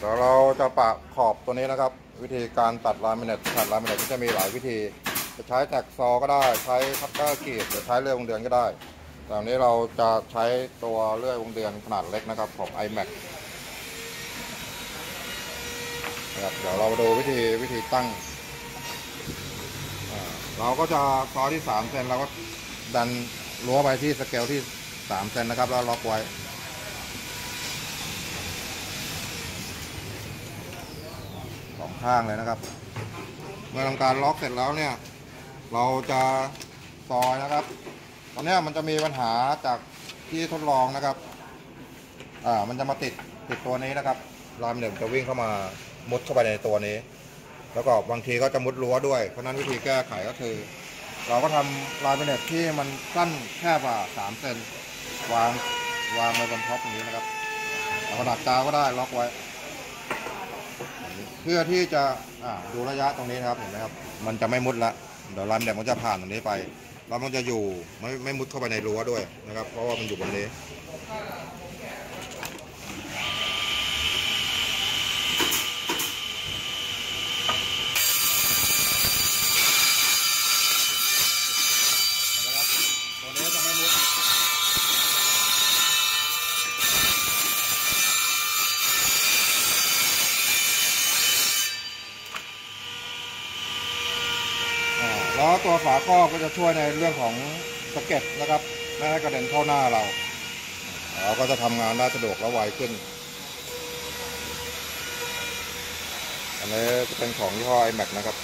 เดี๋ยวเราจะปะขอบตัวนี้นะครับ วิธีการตัดลายเมเนตตัดลายเมเนตก็จะมีหลายวิธี จะใช้ track saw ก็ได้ใช้คัตเตอร์กรีดหรือใช้เลื่อยวงเดือนก็ได้ แต่วันนี้เราจะใช้ตัวเลื่อยวงเดือนขนาดเล็กนะครับของ I-MAX นะครับเดี๋ยวเราดูวิธีวิธีตั้ง เราก็จะซอยที่3เซนเราก็ดันรั้วไปที่สเกลที่3เซนนะครับ แล้วล็อกไว้ สองข้างเลยนะครับ เมื่อทำการล็อกเสร็จแล้วเนี่ย เราจะซอยนะครับ ตอนนี้มันจะมีปัญหาจากที่ทดลองนะครับ อ่า มันจะมาติดติดตัวนี้นะครับ รามเหนึ่งจะวิ่งเข้ามามุดเข้าไปในตัวนี้ แล้วก็บางทีก็จะมุดรั้วด้วย เพราะนั้นวิธีแก้ไขก็คือ เราก็ทำลายเบเน็ตที่มันสั้นแค่ว่าสามเซนวางวางไว้บนท็อปอย่างนี้นะครับเอากระดาษกาวก็ได้ล็อกไว้ เพื่อที่จะอ่าดูระยะตรงนี้นะครับเห็นไหมครับ มันจะไม่มุดละเดี๋ยวลายเด็กมันจะผ่านตรงนี้ไป แล้วมันจะอยู่ไม่ไม่มุดเข้าไปในรั้วด้วยนะครับ เพราะว่ามันอยู่บนนี้ แล้วตัวฝาครอบก็จะช่วยในเรื่องของสเก็ตนะครับ ไม่ให้กระเด็นเข้าหน้าเรา เราก็จะทำงานได้สะดวกและไวขึ้น อันนี้จะเป็นของยี่ห้อ iMac นะครับ